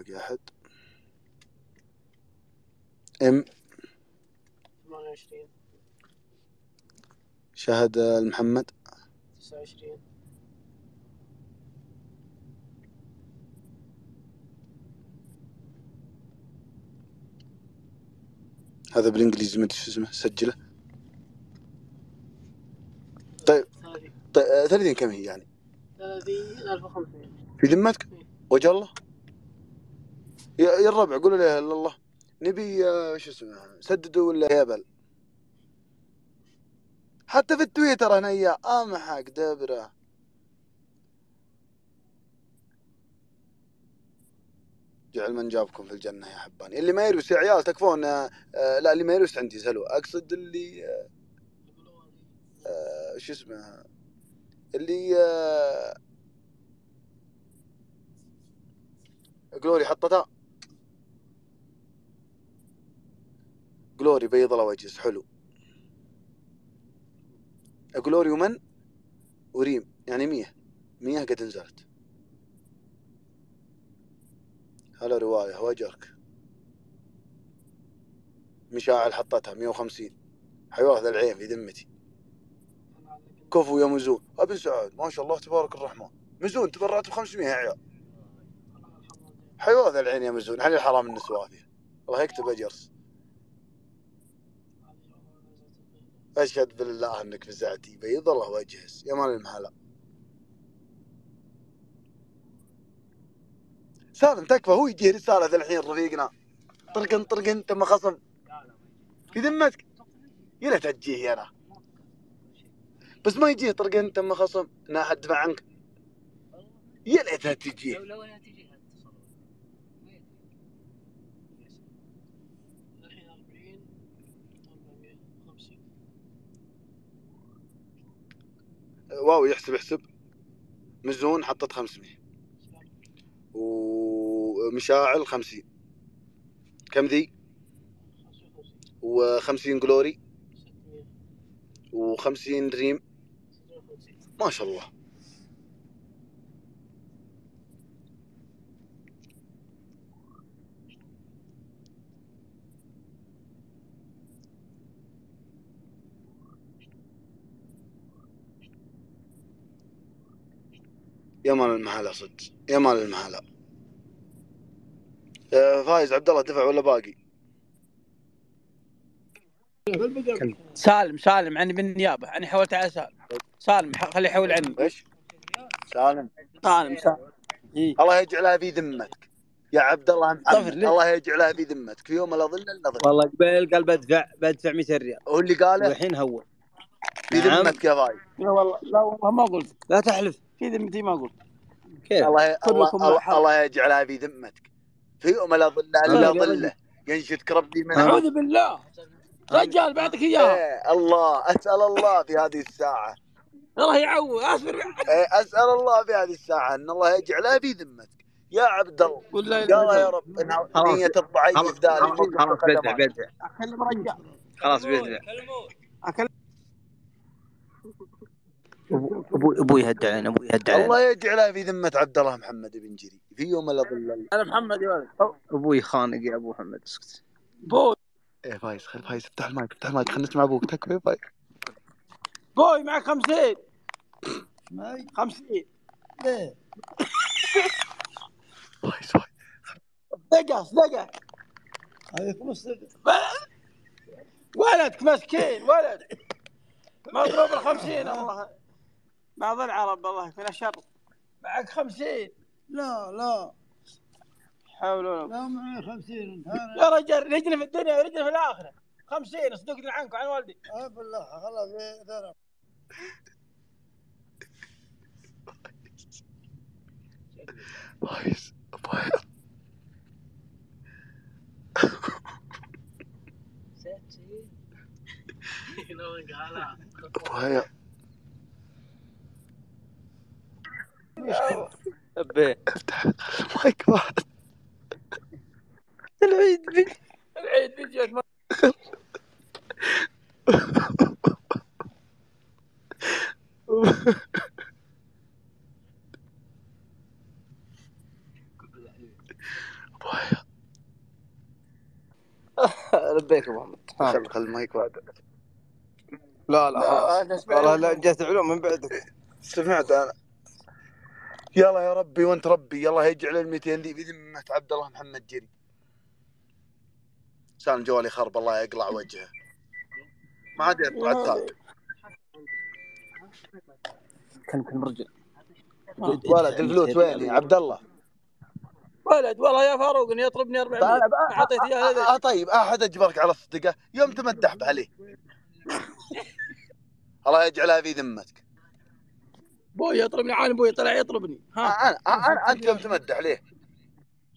باقي أحد. إم. 28 شهد المحمد. 29 هذا بالإنجليزي ما أدري شو اسمه. سجله. طيب. 30 طيب آه، 30 كم هي يعني؟ 30 1500 في ذمتك؟ وجه الله. يا يا الربع قولوا لا إله إلا الله. نبي آه، شو اسمه سددوا ولا يبل حتى في التويتر أنا اياه امحق دبرة. جعل من جابكم في الجنة يا حباني. اللي ما يروس يا عيال تكفون آه، آه، لا اللي ما يروس عندي سلوى. أقصد اللي شو اسمه اللي جلوري حطتها. جلوري بيض له وجز حلو. جلوري ومن؟ وريم. يعني مية. مية قد نزلت هلا رواية. وجرك مشاعل حطتها. مية وخمسين. حيوان ذا العين في ذمتي. كفو يا مزون. ابن سعود ما شاء الله تبارك الرحمن. مزون تبرعت ب 500 يا عيال. حيوان ذا العين يا مزون. هل الحرام النسوة فيها؟ الله يكتب أجرس. أشهد بالله أنك فزعتي بيض الله وجهس يا مال المهلا. سالم تكفى هو يجيه رسالة الحين رفيقنا. طرقن طرقن تم خصم. في ذمتك ليت تجيه أنا. بس ما يجيه طرقن تم خصم. أنا احد دفع عنك يا ليتها تجيه. لو لو انها تجي اتصل ما يدري الحين 40 450 واو يحسب يحسب. مزون حطت 500 ومشاعل 50 كم ذي؟ 55 و50 جلوري. 600 و50 ريم. 650 ما شاء الله. يا مال المحلة صدق. يا مال المحلة. فايز عبد الله دفع ولا باقي؟ سالم سالم عني بالنيابه أنا حولت على سالم. سالم خليه يحول عني إيش؟ سالم. سالم سالم. إيه. الله يجعلها في ذمتك. يا عبد الله محمد؟ الله يجعلها في ذمتك. في يوم لا ظل الا ظل والله قبل قال بدفع بدفع 200 ريال. هو اللي قاله؟ والحين هو. في نعم. ذمتك يا فايز. لا والله لا والله ما قلت. لا تحلف. في ذمتي ما قلت كيف؟ الله الله, الله, يجعلها في ذمتك. في يوم لا ظل الا ظله ينشدك ربي من أعوذ بالله. رجال بعطيك اياها إيه الله. أسأل الله في هذه الساعة. الله يعوض أصبر. إيه أسأل الله في هذه الساعة إن الله يجعلها في ذمتك. يا عبد الله قال يا رب. نية الضعيف خلاص ذلك خلاص بدفع بدفع اكلم رجال خلاص بدفع اكلم أبوي أبوي يهد علينا أبوي يهد علينا. الله يجعلها في ذمة عبد الله محمد بن جري في يوم لا ظل أنا محمد يا ولد. أبوي خانق يا أبو محمد اسكت. بوي. إيه فايز خل فايز افتح المايك افتح المايك خلينا نسمع أبوك تكفى فايز. بوي معك 50 50 فايز فايز. دقه دقه هذه فلوس ولدك مسكين ولد. مضروب ال 50 الله. بعض العرب الله يكفينا شر معك 50 لا لا. حول ولا قوة. لا معي خمسين يا رجل رجل في الدنيا ورجل في الآخرة. 50 اصدقني عنك وعن والدي. آه بالله خلاص إيه، ترى فايز فايز بي افتح مايك واحد. العيد العيد لبيك يا محمد خل خل المايك واحد. لا لا لا, لا جات علوم من بعدك. سمعت أنا. يلا يا ربي وانت ربي يلا يجعل ال 200 ذي بذمة عبد الله محمد جري. سالم جوالي خرب الله يقلع وجهه. ما عاد يطلع التاب كان كان رجل. ولد الفلوس وين يا عبد الله. ولد والله يا فاروق اني يطلبني 400 طيب، ما اعطيت اياه هذا آه طيب أحد أجبرك على الصدقة؟ يوم تمدح به عليه الله يجعلها في ذمتك أبوي يطلبني عالم أبوي طلع يطلبني. آه، ها أنا أنا أنت يوم تمدح ليه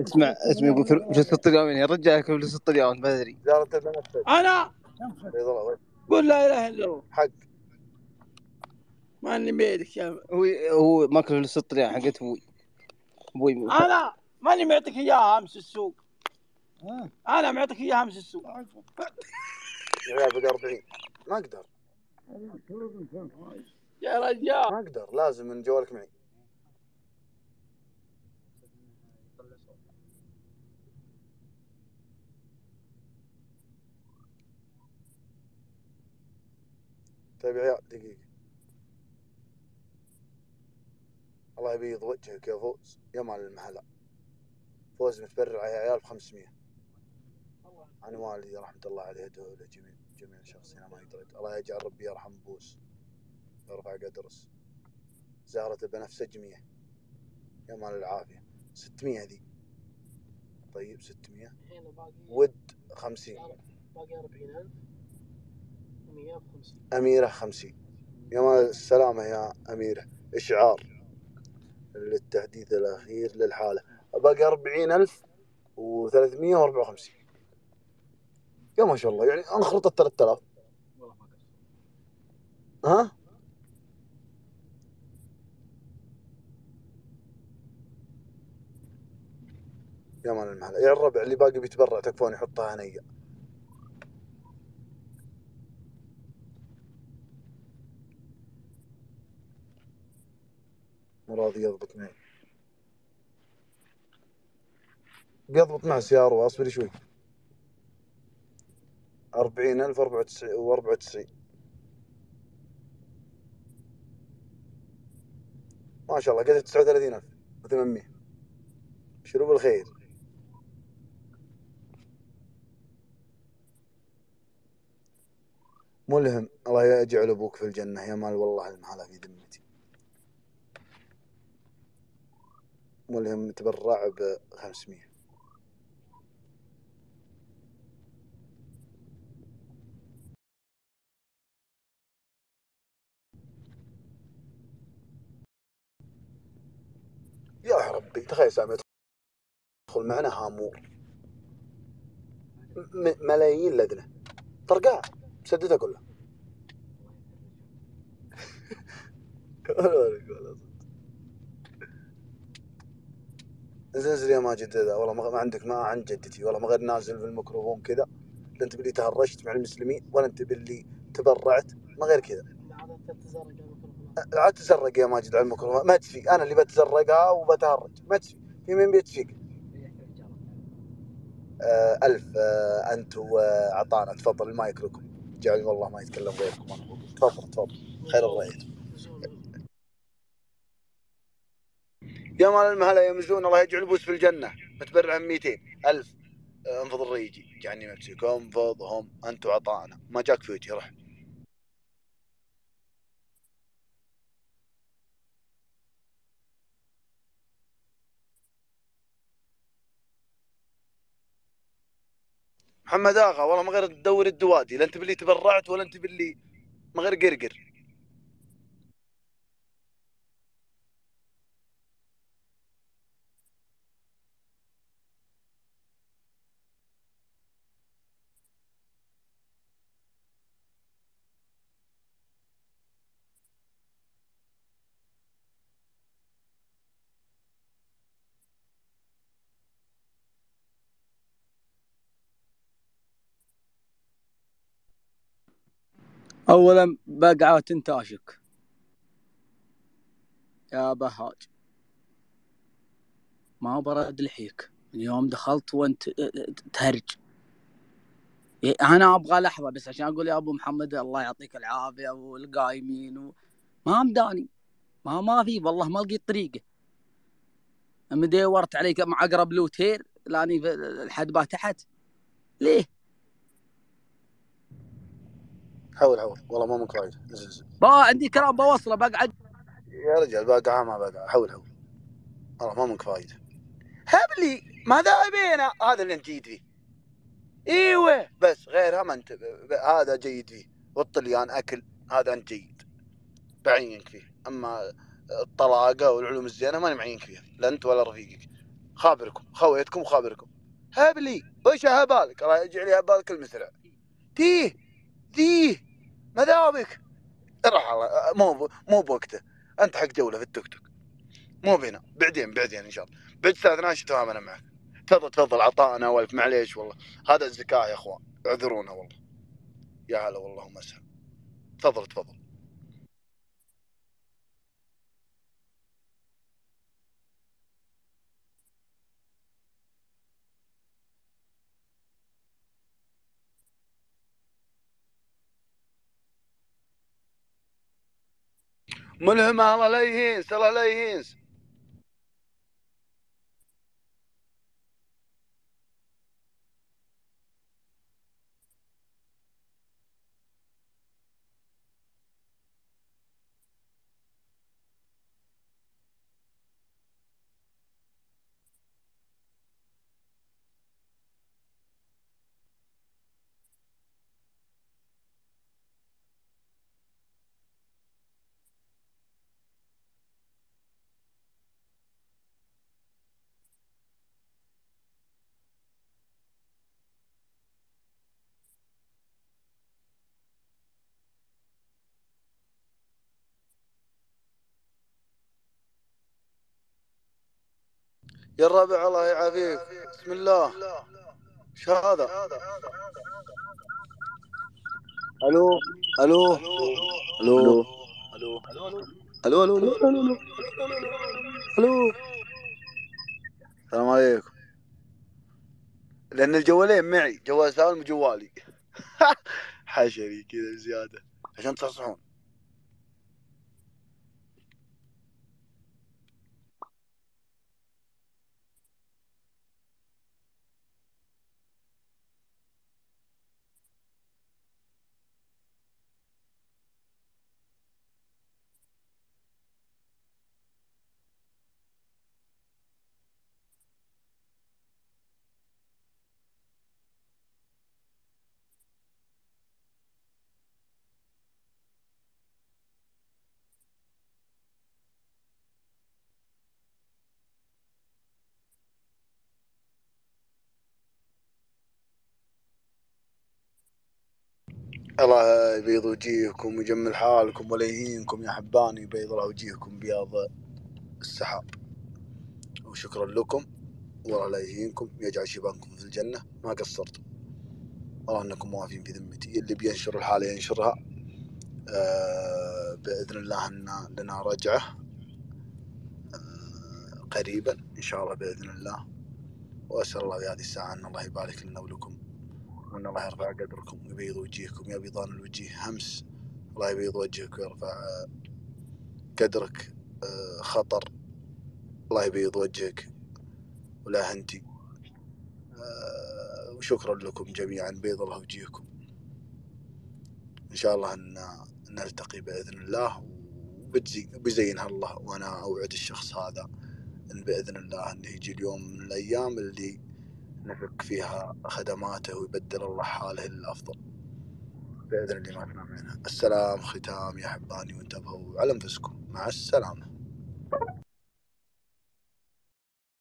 اسمع اسمع يقول فلوس ست اليومين يا رجال فلوس ست المنفذ. أنا؟ قول لا إله إلا الله حق. ما اني بيدك يا هو هو ماكل فلوس ست حقت أبوي أبوي أنا؟ ماني معطيك إياها أمس السوق. أنا معطيك إياها أمس السوق. يا عيال بقى 40 ما أقدر. يا رجال. ما أقدر لازم من جوالك معي. طيب يا عيال دقيقة. الله يبيض وجهك يا فوز. يا مال المحلة فوز متبرع يا عيال ب 500 أنا والدي رحمة الله عليه أدعو له جميع جميع شخص ما يقدر الله يجعل ربي يرحم بوس. يرفع قدرس زهرة البنفسج 100 يا مال العافية. 600 ذي طيب 600 هنا باقي ود 50 باقي 40000 و150 أميرة 50 يا مال السلامة يا أميرة. إشعار. للتحديث الأخير للحالة. باقي 40354 يا ما شاء الله يعني انخرط ال 3000 ها؟ يا مان المحل. يا الربع اللي باقي بيتبرع تكفون يحطها هنية مو راضي يضبط معي. بيضبط مع سيارة اصبر شوي. أربعين ألف وأربعة وتسعين. ما شاء الله قدر تسعة وثلاثين ألف. وثمانمية شروب بالخير؟ ملهم. الله يجعل أبوك في الجنة. يا مال والله المحالة في ذمتي. ملهم تبرع ب 500 يا ربي تخيل سامي يدخل معنا هامور ملايين لدنه. طرقاع مسددها كلها. انزل يا ماجد ذا والله ما عندك ما عند جدتي والله ما غير نازل بالميكروفون كذا. لا أنت باللي تهرشت مع المسلمين ولا أنت باللي تبرعت ما غير كذا. لا تتزرق يا ماجد على الميكروفون. ما تفيق. أنا اللي بتزرقها وبتهرج. ما تفيق. في مين بيتفيق؟ آه ألف آه أنت وعطانا تفضل المايك لكم. جعل والله ما يتكلم غيركم أقول. تفضل تفضل خير الرأي. يا مال المهلا يا مزون الله يجعل بوس في الجنة. متبرع 200 ألف. انفض الريجي جعني مكسيكو انفضهم أنت وعطانا ما جاك في وجهي روح محمد آغا والله ما غير تدور الدوادي لا أنت باللي تبرعت ولا أنت باللي ما غير قرقر. اولا بقعة تنتاشك يا بهاج. ما برد لحيك. اليوم دخلت وأنت تهرج. إيه، أنا أبغى لحظة بس عشان أقول يا أبو محمد الله يعطيك العافية والقايمين و... ما مداني ما ما في والله ما لقيت طريقة. مدورت عليك مع أقرب لوتير لأني في الحدبه تحت. ليه؟ حول حول. والله ما منك نزل نزل با عندي كلام بوصله بقعد. يا رجال بقع ما بقع حول حول. والله ما منك فايده هبلي ماذا ابينا هذا اللي انت جيد فيه. إيوه. بس غيرها ما انت. هذا جيد فيه. والطليان أكل. هذا انت جيد. بعينك فيه. أما الطلاقة والعلوم الزينة ماني معينك فيها. لا أنت ولا رفيقك. خابركم. خويتكم وخابركم. هبلي وش هبالك الله يجعل لي هبالك المسرع تيه. تيه ماذا بك راح الله مو مو بوقته. انت حق جولة في التوك توك. مو بهنا بعدين بعدين إن شاء الله. بعد الساعة 12 تمام أنا معك. تفضل تفضل. عطانا والف معليش والله. هذا الزكاة يا أخوان. اعذرونا والله. يا هلا والله ومسهلا. تفضل تفضل. ملهم الله لا يهينس الله لا يهينس يا الربع الله يعافيك. بسم الله. إيش هذا؟ ألو؟ ألو؟ ألو؟ ألو؟ ألو؟ ألو؟ ألو؟ ألو؟ ألو السلام عليكم. لأن الجوالين معي. جوال سالم وجوالي. حشري كذا زيادة. عشان تصحصحون الله يبيض وجيهكم ويجمل حالكم ولا يهينكم يا حباني يبيض الله وجيهكم بياض السحاب. وشكرا لكم والله لا يهينكم يجعل شبانكم في الجنة. ما قصرتم. والله إنكم موافين في ذمتي اللي بينشر الحالة ينشرها. آه بإذن الله أن لنا رجعة آه قريبا إن شاء الله بإذن الله. وأسأل الله في هذه الساعة أن الله يبارك لنا ولكم. وأن الله يرفع قدركم ويبيض وجيهكم يا بيضان الوجيه همس الله يبيض وجهك ويرفع آه، قدرك آه، خطر الله يبيض وجهك ولا هنتي. آه، وشكرا لكم جميعا بيض الله وجيهكم إن شاء الله أن نلتقي بإذن الله وبيزينها الله وأنا أوعد الشخص هذا إن بإذن الله أنه يجي اليوم من الأيام اللي نفك فيها خدماته ويبدل الله حاله للأفضل. بإذن اللي ما منها السلام ختام يا حباني وانتبهوا. على أنفسكم. مع السلامة.